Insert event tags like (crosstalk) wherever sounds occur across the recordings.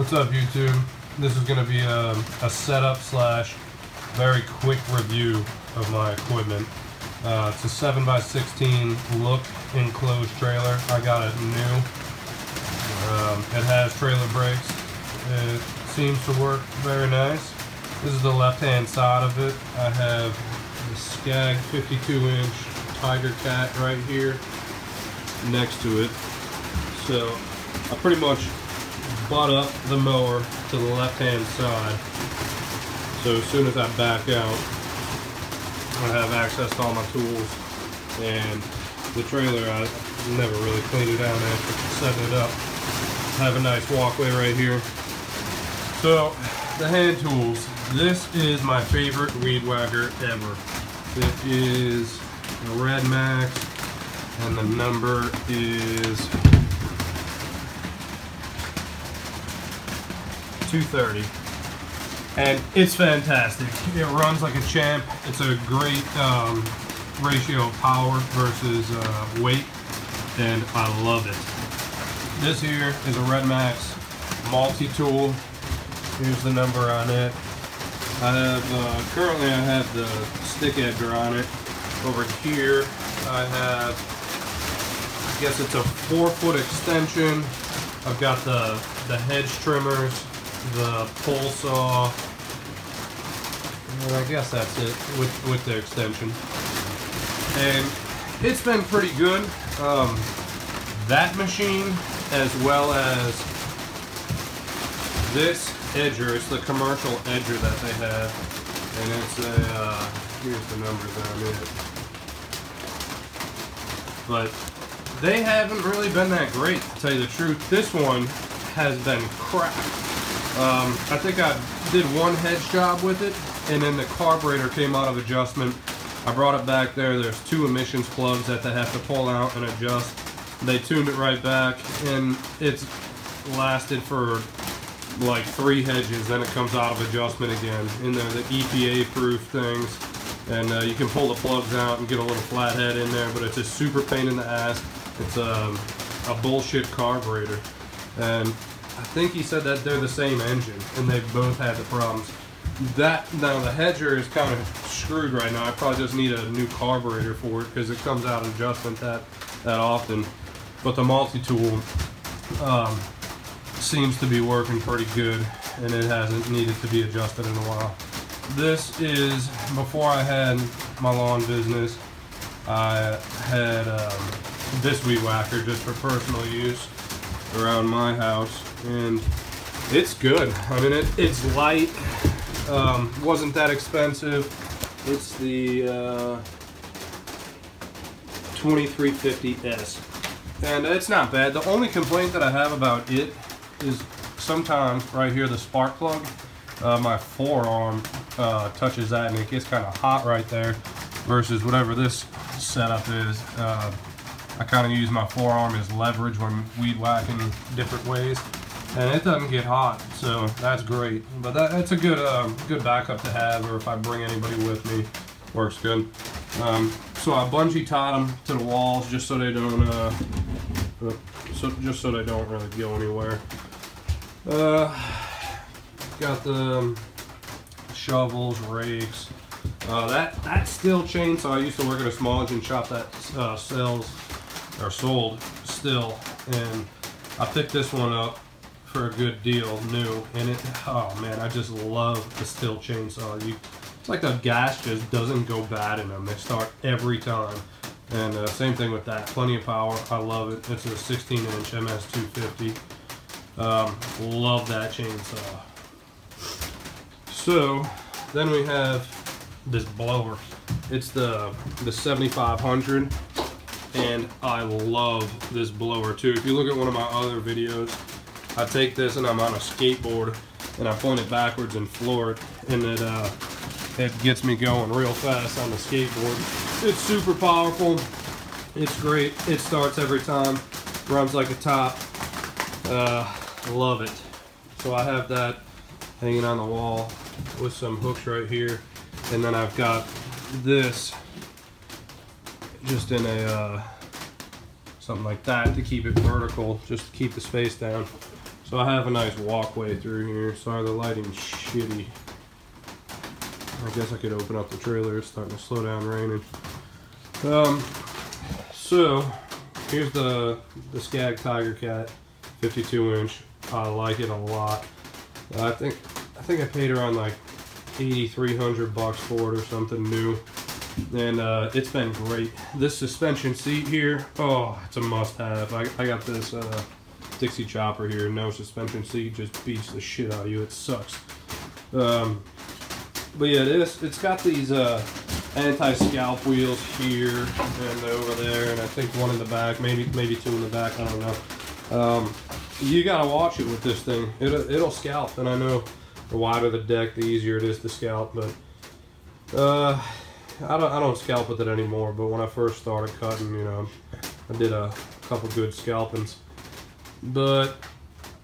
What's up YouTube? This is going to be a, a setup slash very quick review of my equipment. Uh, it's a 7x16 look enclosed trailer. I got it new. Um, it has trailer brakes. It seems to work very nice. This is the left hand side of it. I have the Skag 52 inch Tiger Cat right here next to it. So I pretty much butt up the mower to the left hand side. So as soon as I back out, I have access to all my tools and the trailer I never really cleaned it out after setting it up. I have a nice walkway right here. So the hand tools. This is my favorite weed whacker ever. It is a RedMax and the number is 230 and it's fantastic. It runs like a champ. It's a great um, ratio of power versus uh, weight and I love it. This here is a RedMax multi-tool. Here's the number on it. I have uh, currently I have the stick edger on it. Over here I have I guess it's a four foot extension. I've got the the hedge trimmers the pole saw. And I guess that's it with, with the extension. And it's been pretty good. Um, that machine as well as this edger, it's the commercial edger that they have. And it's a, uh, here's the numbers on it. But they haven't really been that great, to tell you the truth. This one has been crap. Um, I think I did one hedge job with it, and then the carburetor came out of adjustment. I brought it back there. There's two emissions plugs that they have to pull out and adjust. They tuned it right back, and it's lasted for like three hedges. Then it comes out of adjustment again. In there, the EPA-proof things, and uh, you can pull the plugs out and get a little flathead in there. But it's a super pain in the ass. It's um, a bullshit carburetor, and I think he said that they're the same engine, and they both had the problems. That now the hedger is kind of screwed right now. I probably just need a new carburetor for it because it comes out of adjustment that that often. But the multi-tool um, seems to be working pretty good, and it hasn't needed to be adjusted in a while. This is before I had my lawn business. I had um, this weed whacker just for personal use around my house and it's good. I mean, it, it's light, um, wasn't that expensive. It's the uh, 2350S. And it's not bad. The only complaint that I have about it is sometimes right here, the spark plug, uh, my forearm uh, touches that and it gets kind of hot right there versus whatever this setup is. Uh, I kind of use my forearm as leverage when weed whacking different ways and it doesn't get hot, so that's great. But that, that's a good um, good backup to have, or if I bring anybody with me, works good. Um, so I bungee tied them to the walls just so they don't, uh, uh, so just so they don't really go anywhere. Uh, got the um, shovels, rakes. Uh, that that Stihl chainsaw. I used to work at a small engine shop that uh, sells or sold Stihl and I picked this one up for a good deal new and it oh man I just love the Stihl chainsaw. You it's like the gas just doesn't go bad in them. They start every time. And uh, same thing with that. Plenty of power. I love it. It's a 16 inch MS250 um, love that chainsaw. So then we have this blower. It's the the 7500 and I love this blower too if you look at one of my other videos I take this and I'm on a skateboard and I point it backwards and floor it and it uh, it gets me going real fast on the skateboard. It's super powerful. It's great. It starts every time. Runs like a top. Uh, love it. So I have that hanging on the wall with some hooks right here. And then I've got this just in a uh, something like that to keep it vertical, just to keep the space down. So I have a nice walkway through here. Sorry, the lighting's shitty. I guess I could open up the trailer. It's starting to slow down raining. Um, so here's the the Skag Tiger Cat, 52 inch. I like it a lot. I think I think I paid around like 8,300 bucks for it or something new, and uh, it's been great. This suspension seat here, oh, it's a must-have. I, I got this uh, Dixie Chopper here, no suspension seat, just beats the shit out of you. It sucks. Um, but yeah, this it's got these uh, anti-scalp wheels here and over there, and I think one in the back, maybe maybe two in the back. I don't know. Um, you gotta watch it with this thing. It'll, it'll scalp, and I know the wider the deck, the easier it is to scalp. But uh, I don't I don't scalp with it anymore. But when I first started cutting, you know, I did a couple good scalpings. But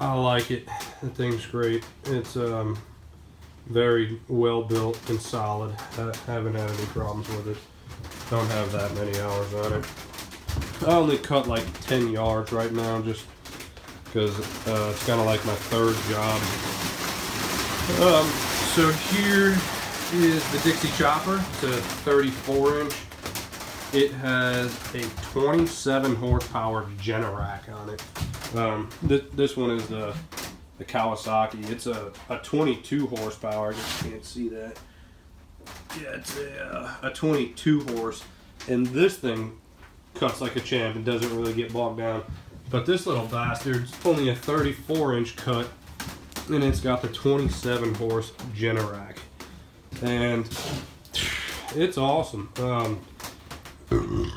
I like it. The thing's great. It's um very well built and solid. I haven't had any problems with it. Don't have that many hours on it. I only cut like 10 yards right now just because uh, it's kind of like my third job. Um, so here is the Dixie Chopper. It's a 34 inch. It has a 27 horsepower Generac on it. Um, th this one is the the Kawasaki. It's a, a 22 horsepower. I just can't see that. Yeah, it's a, uh, a 22 horse. And this thing cuts like a champ and doesn't really get bogged down. But this little bastard's only a 34 inch cut and it's got the 27 horse Generac. And it's awesome. Um,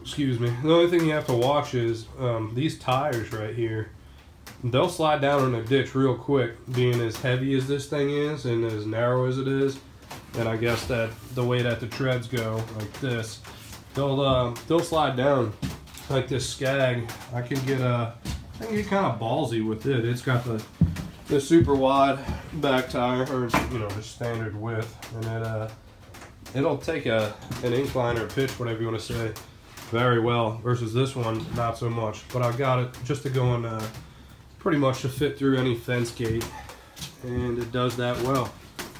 excuse me. The only thing you have to watch is um, these tires right here they'll slide down in a ditch real quick, being as heavy as this thing is and as narrow as it is. And I guess that the way that the treads go, like this, they'll uh, they'll slide down like this Skag. I can get a, uh, I can get kind of ballsy with it. It's got the the super wide back tire, or you know, the standard width, and it uh, it'll take a an incline or a pitch, whatever you want to say, very well. Versus this one, not so much. But I got it just to go in. Uh, pretty much to fit through any fence gate and it does that well.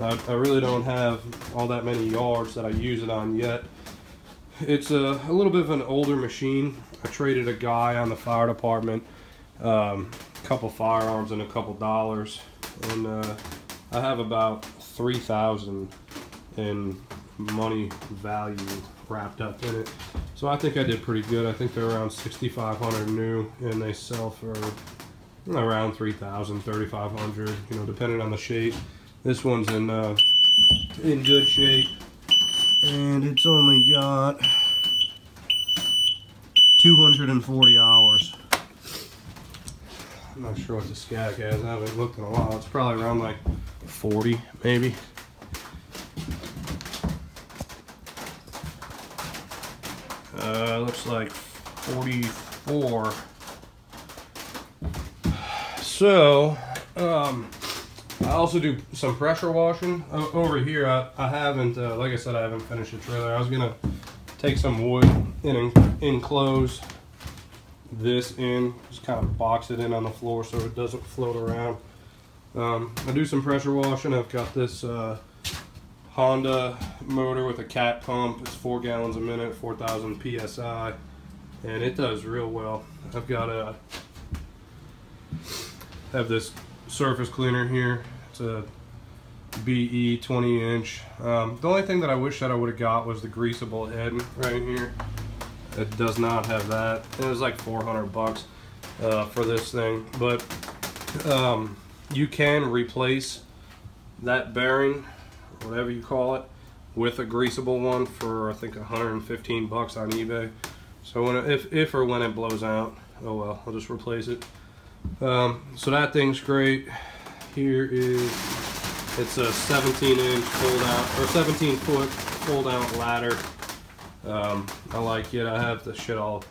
I, I really don't have all that many yards that I use it on yet. It's a, a little bit of an older machine. I traded a guy on the fire department um, couple firearms and a couple dollars and uh, I have about 3,000 in money value wrapped up in it. So I think I did pretty good. I think they're around 6,500 new and they sell for around 3,000, 3,500, you know, depending on the shape. This one's in uh, in good shape, and it's only got 240 hours. I'm not sure what the Skag has. I haven't looked in a while. It's probably around like 40, maybe. Uh, looks like 44. So, um, I also do some pressure washing over here. I, I haven't, uh, like I said, I haven't finished the trailer. I was gonna take some wood and enclose this in, just kind of box it in on the floor so it doesn't float around. Um, I do some pressure washing. I've got this uh, Honda motor with a cat pump. It's four gallons a minute, 4,000 PSI, and it does real well. I've got a have this surface cleaner here. It's a BE 20 inch. Um, the only thing that I wish that I would have got was the greasable head right here. It does not have that. It was like 400 bucks uh, for this thing, but um, you can replace that bearing, whatever you call it, with a greasable one for I think 115 bucks on eBay. So when it, if if or when it blows out, oh well, I'll just replace it. Um, so that thing's great. Here is, it's a 17 inch fold out, or 17 foot fold out ladder. Um, I like it. I have the shit all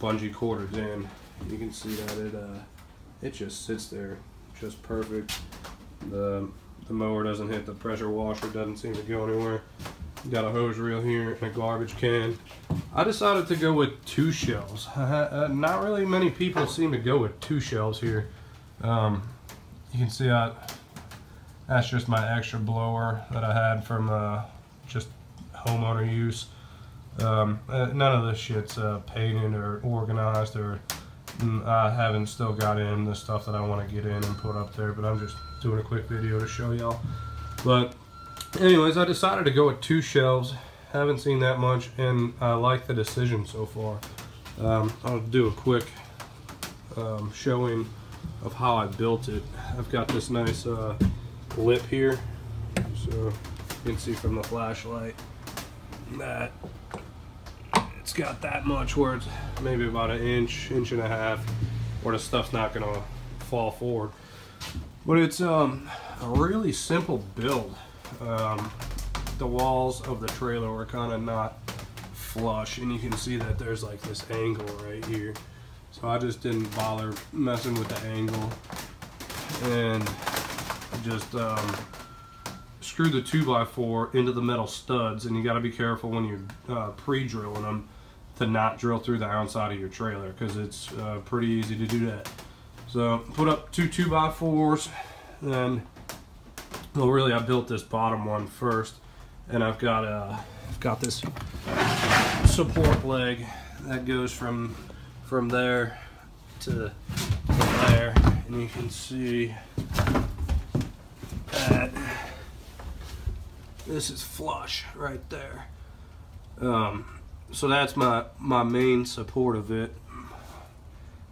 bungee corded in. You can see that it, uh, it just sits there just perfect. The, the mower doesn't hit the pressure washer, doesn't seem to go anywhere. Got a hose reel here and a garbage can. I decided to go with two shelves. (laughs) Not really many people seem to go with two shelves here. Um, you can see that that's just my extra blower that I had from uh, just homeowner use. Um, uh, none of this shit's uh, painted or organized or mm, I haven't still got in the stuff that I want to get in and put up there, but I'm just doing a quick video to show y'all. But anyways, I decided to go with two shelves. Haven't seen that much, and I like the decision so far. Um, I'll do a quick um, showing of how I built it. I've got this nice uh, lip here, so you can see from the flashlight that got that much where it's maybe about an inch, inch and a half, where the stuff's not gonna fall forward. But it's um, a really simple build. Um, the walls of the trailer were kind of not flush and you can see that there's like this angle right here so I just didn't bother messing with the angle and just um, screw the 2x4 into the metal studs and you got to be careful when you're uh, pre-drilling them to not drill through the outside of your trailer because it's uh, pretty easy to do that. So put up two 2x4s and well really I built this bottom one first and I've got a I've got this support leg that goes from from there to there and you can see that this is flush right there. Um, so that's my my main support of it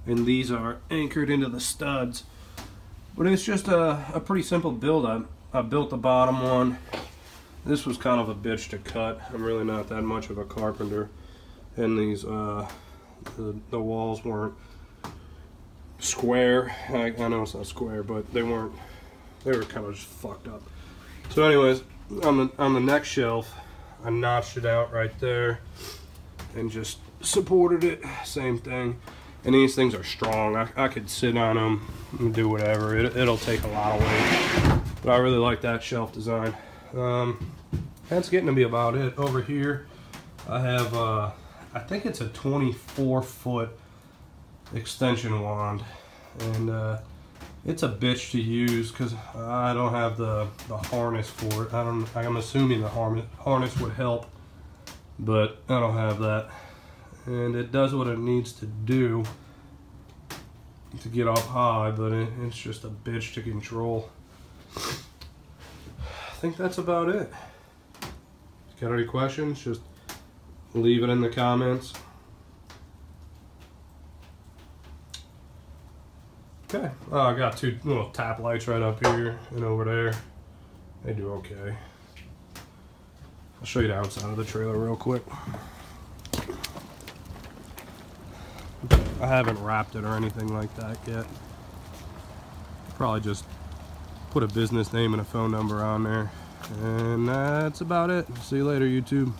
and these are anchored into the studs but it's just a, a pretty simple build I, I built the bottom one this was kind of a bitch to cut. I'm really not that much of a carpenter. And these, uh, the, the walls weren't square. I, I know it's not square, but they weren't, they were kind of just fucked up. So anyways, on the, on the next shelf, I notched it out right there and just supported it. Same thing. And these things are strong. I, I could sit on them and do whatever. It, it'll take a lot of weight. But I really like that shelf design. Um, that's getting to be about it. Over here, I have, uh, I think it's a 24 foot extension wand. And uh, it's a bitch to use because I don't have the, the harness for it. I don't, I'm assuming the harness would help, but I don't have that. And it does what it needs to do to get up high, but it, it's just a bitch to control. I think that's about it. Got any questions? Just leave it in the comments. Okay, oh, I got two little tap lights right up here and over there. They do okay. I'll show you the outside of the trailer real quick. I haven't wrapped it or anything like that yet. Probably just put a business name and a phone number on there. And that's about it. See you later, YouTube.